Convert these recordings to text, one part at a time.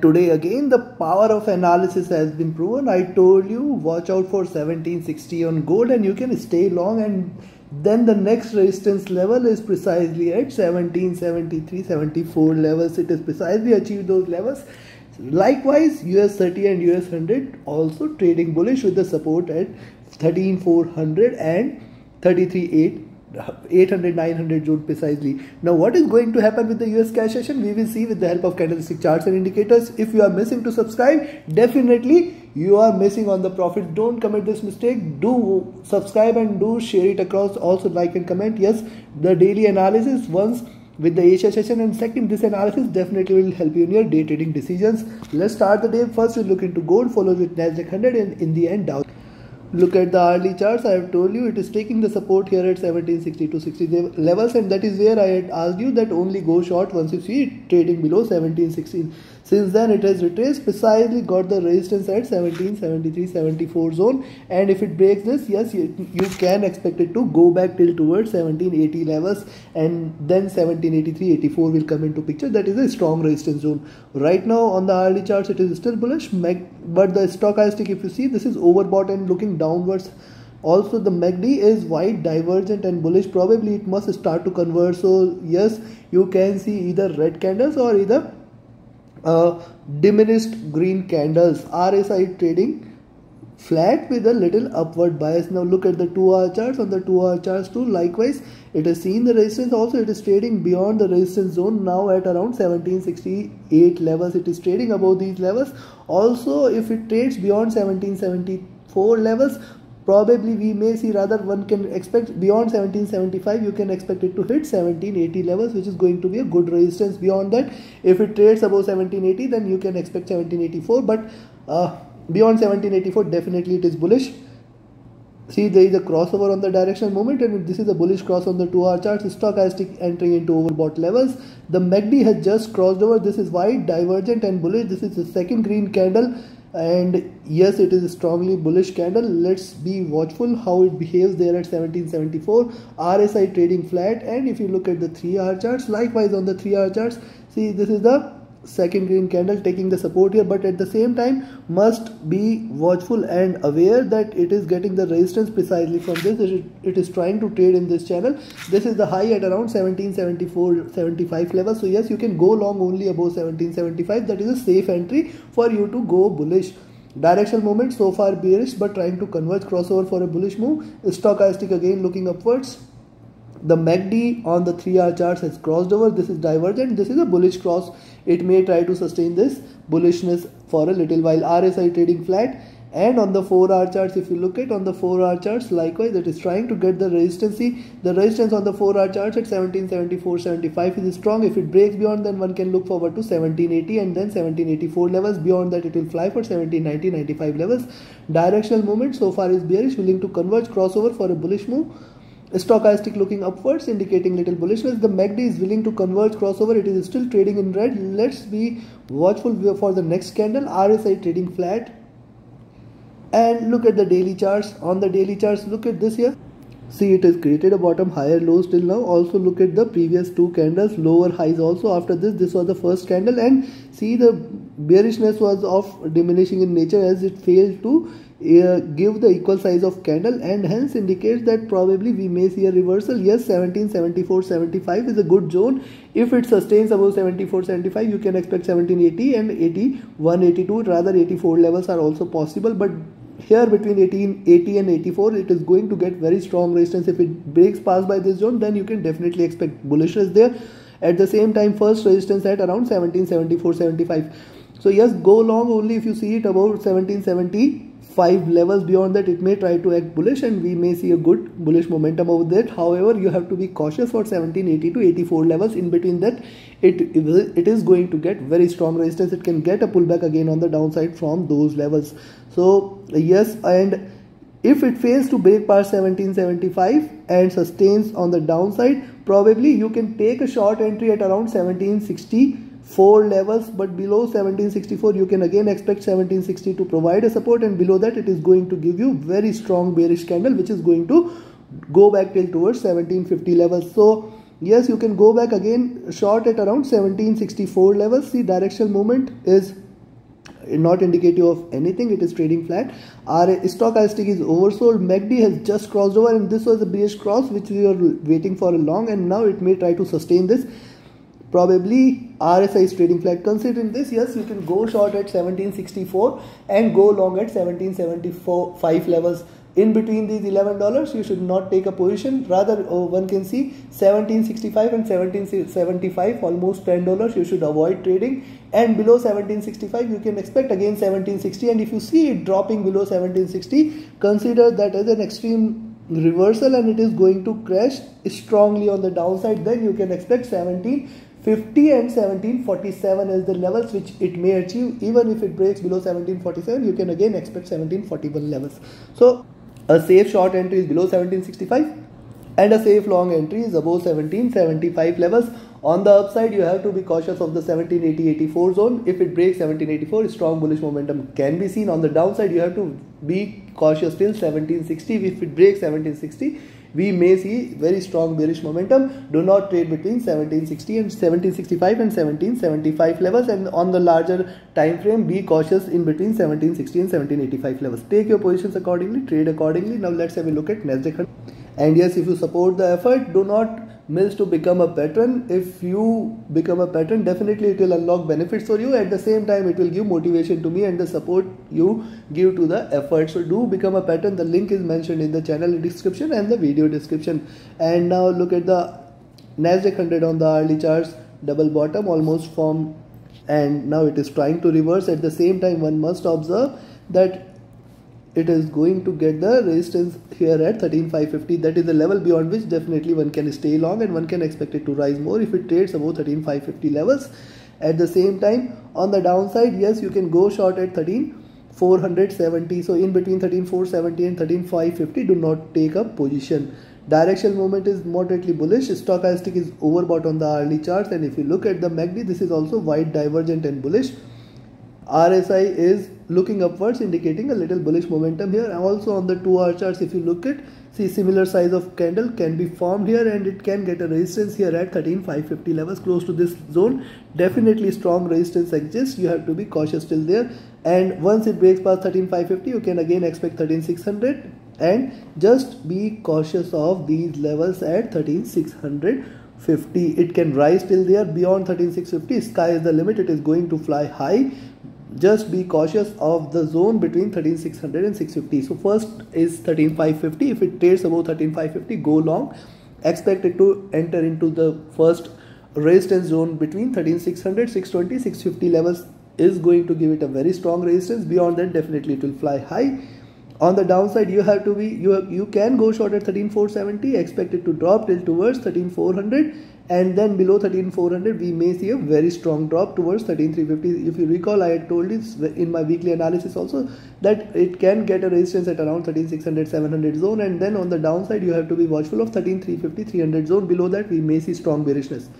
Today again the power of analysis has been proven. I told you watch out for 1760 on gold and you can stay long and then the next resistance level is precisely at 1773 74 levels. It is precisely achieved those levels. Likewise us 30 and us 100 also trading bullish with the support at 13400 and 338 800 900 zone precisely. Now what is going to happen with the us cash session? We will see with the help of candlestick charts and indicators. If you are missing to subscribe definitely you are missing on the profit. Don't commit this mistake. Do subscribe and do share it across. Also like and comment. Yes the daily analysis once with the Asia session and second this analysis definitely will help you in your day trading decisions. Let's start the day. First we look into gold followed with nasdaq 100 and in the end dow look at the hourly charts. I have told you it is taking the support here at 1760 to 60 levels and that is where i had asked you that only go short once you see it trading below 1716 since then it has retraced precisely got the resistance at 1773-74 zone. And if it breaks this yes you, you can expect it to go back till towards 1780 levels. And then 1783-84 will come into picture. That is a strong resistance zone. Right now on the hourly charts it is still bullish but the stochastic if you see this is overbought and looking downwards. Also the MACD is white divergent and bullish. Probably it must start to converge so yes you can see either red candles or either diminished green candles. RSI trading flat with a little upward bias. Now look at the 2 hour charts. On the 2 hour charts too likewise it has seen the resistance. Also it is trading beyond the resistance zone now at around 1768 levels. It is trading above these levels. Also if it trades beyond 1774 levels probably we may see rather one can expect beyond 1775 you can expect it to hit 1780 levels which is going to be a good resistance. Beyond that if it trades above 1780 then you can expect 1784 but uh, beyond 1784 definitely it is bullish. See there is a crossover on the directional movement and this is a bullish cross on the 2 hour chart stochastic entering into overbought levels. The MACD has just crossed over. This is white divergent and bullish this is the second green candle and yes it is a strongly bullish candle. Let's be watchful how it behaves there at 1774 RSI trading flat. And if you look at the 3 hour charts likewise on the 3 hour charts see this is the second green candle taking the support here but at the same time must be watchful and aware that it is getting the resistance precisely from this. It is trying to trade in this channel. This is the high at around 1774 75 level. So yes you can go long only above 1775 that is a safe entry for you to go bullish. Directional movement so far bearish but trying to converge crossover for a bullish move. Stochastic again looking upwards the MACD on the 3 hour charts has crossed over. This is divergent. This is a bullish cross. It may try to sustain this bullishness for a little while. RSI trading flat. And on the 4 hour charts if you look at on the 4 hour charts likewise it is trying to get the resistance. The resistance on the 4 hour charts at 1774 75 is strong. If it breaks beyond then one can look forward to 1780 and then 1784 levels. Beyond that it will fly for 1790 95 levels. Directional movement so far is bearish willing to converge crossover for a bullish move stochastic looking upwards indicating little bullishness. The MACD is willing to converge crossover. It is still trading in red. Let's be watchful for the next candle RSI trading flat. And look at the daily charts. On the daily charts look at this here see it has created a bottom higher low till now. Also look at the previous two candles. Lower highs also. After this this was the first candle. And see the bearishness was of diminishing in nature as it failed to uh, give the equal size of candle and hence indicates that probably we may see a reversal. Yes 17 74 75 is a good zone. If it sustains above 74 75 you can expect 1780 and 81 82 rather 84 levels are also possible. But here between 18 80 and 84 it is going to get very strong resistance. If it breaks past by this zone then you can definitely expect bullishness there. At the same time first resistance at around 1774 75 so yes go long only if you see it about 1770 five levels beyond that it may try to act bullish and we may see a good bullish momentum over that. However you have to be cautious for 1780 to 84 levels. In between that it it is going to get very strong resistance. It can get a pullback again on the downside from those levels. So yes and if it fails to break past 1775 and sustains on the downside probably you can take a short entry at around 1760 four levels but below 1764 you can again expect 1760 to provide a support and below that it is going to give you very strong bearish candle which is going to go back till towards 1750 levels. So yes you can go back again short at around 1764 levels. The directional movement is not indicative of anything. It is trading flat. Our stochastic is oversold. MACD has just crossed over and this was a bearish cross which we were waiting for a long and now it may try to sustain this probably RSI is trading flat. Considering this yes you can go short at 1764 and go long at 1775 levels. In between these $11 you should not take a position. Rather oh, one can see 1765 and 1775 almost $10 you should avoid trading. And below 1765 you can expect again 1760 and if you see it dropping below 1760 consider that as an extreme reversal and it is going to crash strongly on the downside. Then you can expect 1750 and 1747 is the levels which it may achieve even if it breaks below 1747 you can again expect 1741 levels so a safe short entry is below 1765 and a safe long entry is above 1775 levels. On the upside, you have to be cautious of the 1780-84 zone. If it breaks 1784, strong bullish momentum can be seen. On the downside, you have to be cautious till 1760. If it breaks 1760, we may see very strong bearish momentum. Do not trade between 1760 and 1765 and 1775 levels and on the larger time frame be cautious in between 1760 and 1785 levels. Take your positions accordingly, trade accordingly. Now let's have a look at Nasdaq. And yes, if you support the effort, do not miss to become a patron. If you become a patron, definitely it will unlock benefits for you. At the same time, it will give motivation to me and the support you give to the effort. So do become a patron. The link is mentioned in the channel description and the video description. And now look at the Nasdaq 100 on the hourly charts, double bottom almost formed and now it is trying to reverse. At the same time, one must observe that it is going to get the resistance here at 13550 that is the level beyond which definitely one can stay long and one can expect it to rise more if it trades above 13550 levels. At the same time on the downside yes you can go short at 13470 so in between 13470 and 13550 do not take a position. Directional movement is moderately bullish. Stochastic is overbought on the hourly charts. And if you look at the MACD this is also wide divergent and bullish. RSI is looking upwards indicating a little bullish momentum here. Also on the 2 hour charts if you look at see similar size of candle can be formed here and it can get a resistance here at 13550 levels close to this zone. Definitely strong resistance exists. You have to be cautious till there. And once it breaks past 13550 you can again expect 13600 and just be cautious of these levels at 13650 it can rise till there. Beyond 13650 sky is the limit. It is going to fly high just be cautious of the zone between 13600 and 650 so first is 13550 if it trades above 13550 go long. Expect it to enter into the first resistance zone between 13600 620 650 levels. Is going to give it a very strong resistance. Beyond that definitely it will fly high. On the downside you have to be you have, you can go short at 13470 expect it to drop till towards 13400 and then below 13400 we may see a very strong drop towards 13350 if you recall i had told this in my weekly analysis also that it can get a resistance at around 13600 700 zone and then on the downside you have to be watchful of 13350 300 zone below that we may see strong bearishness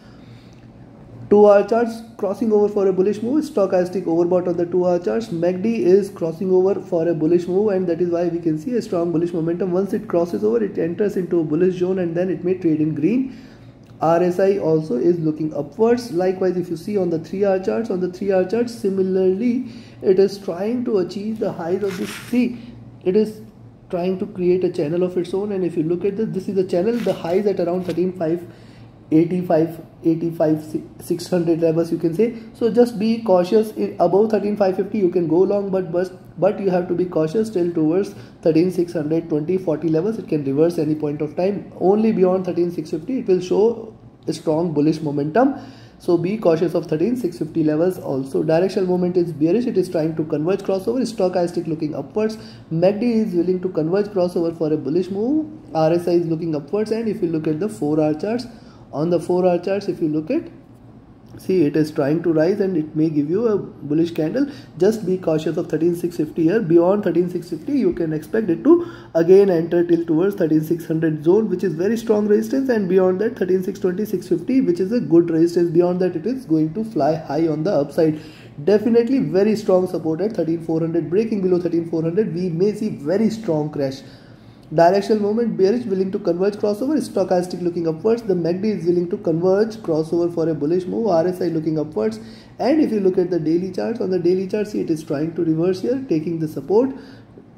Two hour charts crossing over for a bullish move. Stochastic overbought on the two hour charts. MACD is crossing over for a bullish move, and that is why we can see a strong bullish momentum. Once it crosses over, it enters into a bullish zone, and then it may trade in green. RSI also is looking upwards. Likewise, if you see on the 3 hour charts, on the 3 hour charts, similarly, it is trying to achieve the highs of this. See, it is trying to create a channel of its own. And if you look at this, this is the channel, the highs at around 13.5 85 85 600 levels you can say. So just be cautious. Above 13550 you can go long but but but you have to be cautious till towards 13600 20 40 levels. It can reverse any point of time. Only beyond 13650 it will show a strong bullish momentum. So be cautious of 13650 levels also. Directional movement is bearish. It is trying to converge crossover. Stochastic looking upwards. MACD is willing to converge crossover for a bullish move. RSI is looking upwards. And if you look at the 4 hour charts on the 4 hour charts if you look at see it is trying to rise and it may give you a bullish candle. Just be cautious of 13650 here. Beyond 13650 you can expect it to again enter till towards 13600 zone which is very strong resistance. And beyond that 13620 650 which is a good resistance. Beyond that it is going to fly high on the upside. Definitely very strong support at 13400 breaking below 13400 we may see very strong crash Directional movement bearish willing to converge crossover, stochastic looking upwards. The MACD is willing to converge crossover for a bullish move. RSI looking upwards and if you look at the daily charts on the daily chart see it is trying to reverse here taking the support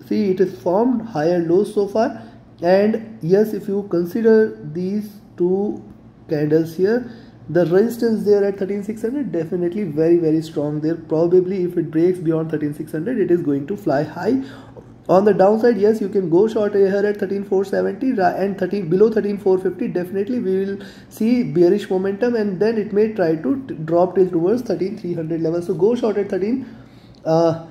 see it is formed higher lows so far and yes if you consider these two candles here the resistance there at 13600 definitely very very strong there probably if it breaks beyond 13600 it is going to fly high on the downside yes you can go short here at 13470 and 13 below 13450 definitely we will see bearish momentum and then it may try to drop till towards 13300 level so go short at 13 uh,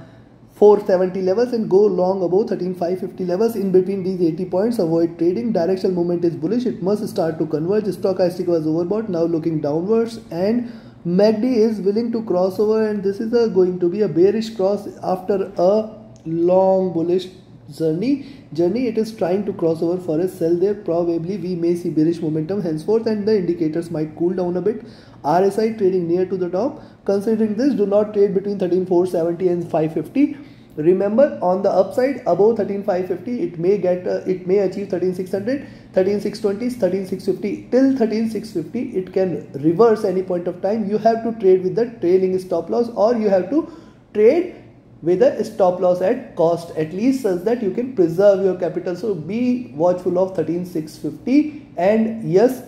470 levels and go long above 13550 levels. In between these 80 points avoid trading. Directional movement is bullish. It must start to converge. Stochastic was overbought. Now looking downwards. And MACD is willing to cross over and this is a, going to be a bearish cross after a long bullish journey. Journey it is trying to cross over for a sell there. Probably we may see bearish momentum henceforth and the indicators might cool down a bit. RSI trading near to the top. Considering this do not trade between 13470 and 550 remember on the upside above 13550 it may get uh, it may achieve 13600 13620 13650 till 13650 it can reverse any point of time. You have to trade with the trailing stop loss or you have to trade with a stop loss at cost at least such that you can preserve your capital. So be watchful of 13650 and yes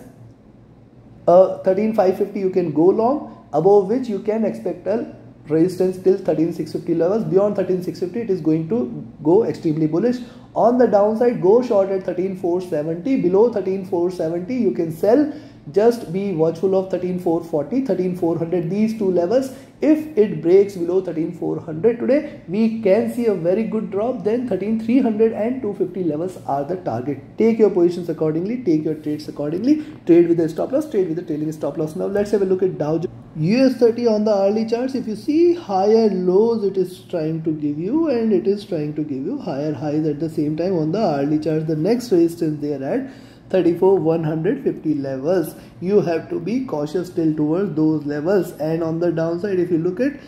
uh, 13550 you can go long above which you can expect a resistance till 13650 levels. Beyond 13650 it is going to go extremely bullish. On the downside go short at 13470 below 13470 you can sell just be watchful of 13440 13400 these two levels. If it breaks below 13400 today we can see a very good drop. Then 13300 and 250 levels are the target. Take your positions accordingly take your trades accordingly. Trade with the stop loss trade with the trailing stop loss. Now let's have a look at dow Jones. Us 30 on the early charts. If you see higher lows it is trying to give you and it is trying to give you higher highs at the same time on the early charts. The next resistance they are at 34 150 levels. You have to be cautious till towards those levels. And on the downside if you look at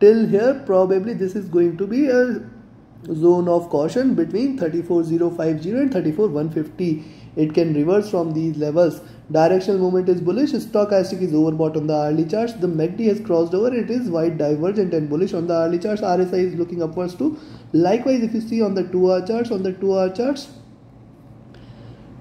till here probably this is going to be a zone of caution between 34050 and 34150 it can reverse from these levels. Directional movement is bullish. Stochastic is overbought on the early charts. The MACD has crossed over. It is wide divergent and bullish on the early charts. RSI is looking upwards too. Likewise if you see on the 2 hour charts on the 2 hour charts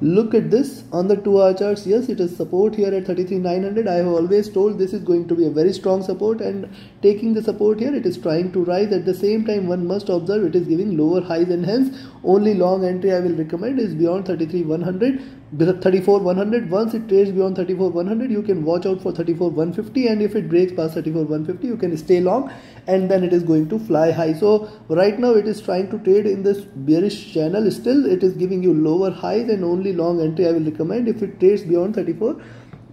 look at this. On the 2 hour charts yes it is support here at 33900 i have always told this is going to be a very strong support and taking the support here it is trying to rise. At the same time one must observe it is giving lower highs and hence only long entry i will recommend is beyond 33100 34 100 once it trades beyond 34 100 you can watch out for 34 150 and if it breaks past 34 150 you can stay long and then it is going to fly high. So right now it is trying to trade in this bearish channel. Still it is giving you lower highs and only long entry. I will recommend if it trades beyond 34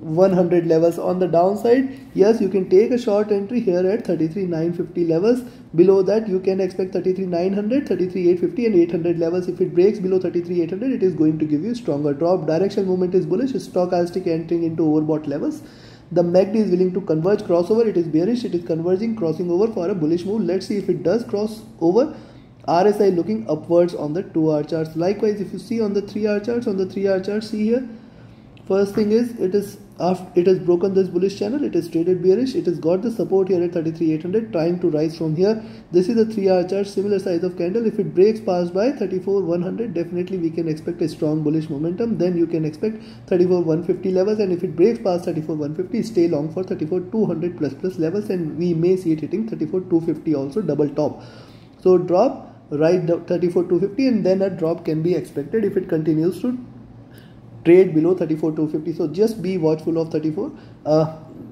100 levels on the downside. Yes you can take a short entry here at 33950 levels. Below that you can expect 33900 33850 and 800 levels. If it breaks below 33800 it is going to give you stronger drop. Directional movement is bullish. Stochastic entering into overbought levels. The MACD is willing to converge crossover it is bearish. It is converging crossing over for a bullish move. Let's see if it does cross over. RSI looking upwards on the 2 hour charts. Likewise if you see on the 3 hour charts on the 3 hour charts see here. First thing is it is after it has broken this bullish channel it is traded bearish it has got the support here at 33800 trying to rise from here. This is a 3 hour chart similar size of candle. If it breaks past by 34100 definitely we can expect a strong bullish momentum. Then you can expect 34150 levels and if it breaks past 34150 stay long for 34200 plus plus levels and we may see it hitting 34250 also double top. So drop right 34250 and then a drop can be expected if it continues to trade below 34 250 so just be watchful of 34 uh,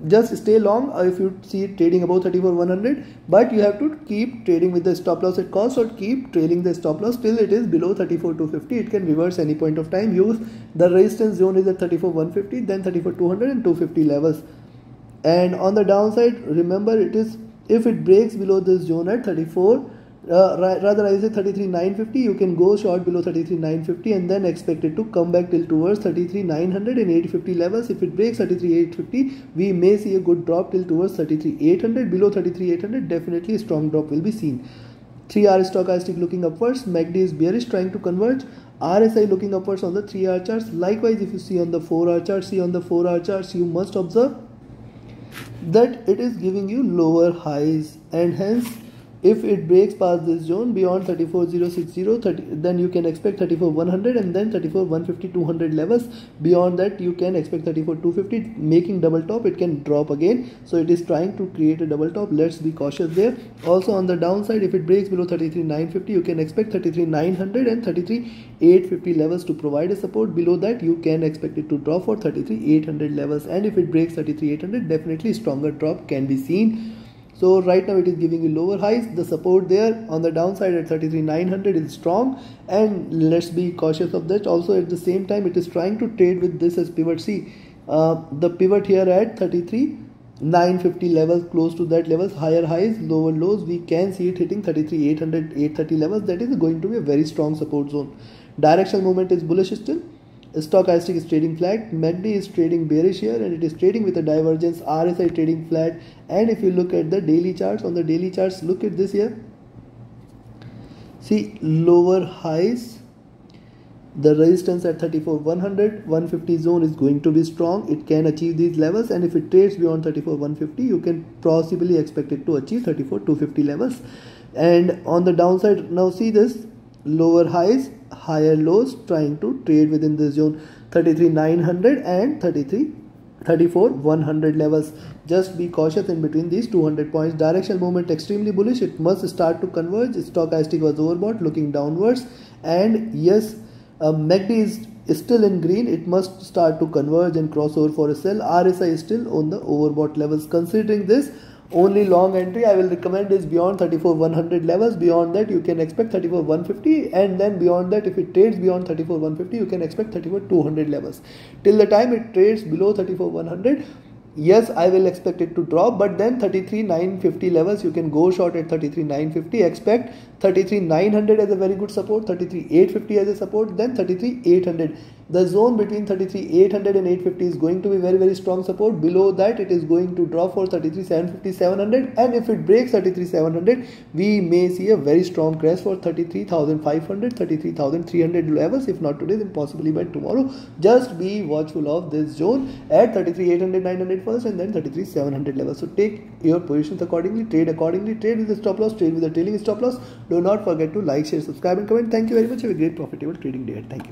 just stay long uh, if you see trading above 34 100 but you have to keep trading with the stop loss at cost or keep trailing the stop loss till it is below 34 250 it can reverse any point of time. Use the resistance zone is at 34 150 then 34 200 and 250 levels. And on the downside remember it is if it breaks below this zone at 34 uh, rather I say 33,950 you can go short below 33,950 and then expect it to come back till towards 33,900 and 850 levels. If it breaks 33,850 we may see a good drop till towards 33,800 below 33,800 definitely a strong drop will be seen. 3 hour stochastic looking upwards. MACD is bearish trying to converge. RSI looking upwards on the 3 hour charts. Likewise if you see on the 4 hour chart see on the 4 hour charts you must observe that it is giving you lower highs and hence if it breaks past this zone beyond 34060 30, then you can expect 34100 and then 34150 200 levels. Beyond that you can expect 34250 making double top it can drop again. So it is trying to create a double top. Let's be cautious there. Also on the downside if it breaks below 33950 you can expect 33900 and 33850 levels to provide a support. Below that you can expect it to drop for 33800 levels. And if it breaks 33800 definitely stronger drop can be seen so right now it is giving you lower highs. The support there on the downside at 33,900 is strong and let's be cautious of that. Also at the same time it is trying to trade with this as pivot. See uh, the pivot here at 33 950 levels close to that levels higher highs lower lows we can see it hitting 33 800 830 levels that is going to be a very strong support zone directional movement is bullish still stochastic is trading flat MACD is trading bearish here and it is trading with a divergence RSI trading flat. And if you look at the daily charts on the daily charts look at this here. See lower highs the resistance at 34 100 150 zone is going to be strong. It can achieve these levels and if it trades beyond 34 150 you can possibly expect it to achieve 34 250 levels. And on the downside now see this lower highs higher lows trying to trade within the zone. 33 900 and 33 34 100 levels. Just be cautious in between these 200 points. Direction movement extremely bullish. It must start to converge. Stochastic was overbought looking downwards. And yes uh, MACD is, is still in green. It must start to converge and cross over for a sell. RSI is still on the overbought levels. Considering this only long entry I will recommend is beyond 34 100 levels. Beyond that you can expect 34 150 and then beyond that if it trades beyond 34 150 you can expect 34 200 levels. Till the time it trades below 34 100 yes i will expect it to drop. But then 33 950 levels you can go short at 33 950 expect 33 900 as a very good support 33 850 as a support then 33 800 the zone between 33 800 and 850 is going to be very very strong support. Below that it is going to drop for 33 750 700 and if it breaks 33 700 we may see a very strong crash for 33500 33300 levels. If not today then possibly by tomorrow. Just be watchful of this zone at 33 800 900 first and then 33 700 levels. So take your positions accordingly trade accordingly. Trade with the stop loss trade with the trailing stop loss do not forget to like share subscribe and comment. Thank you very much. Have a great profitable trading day thank you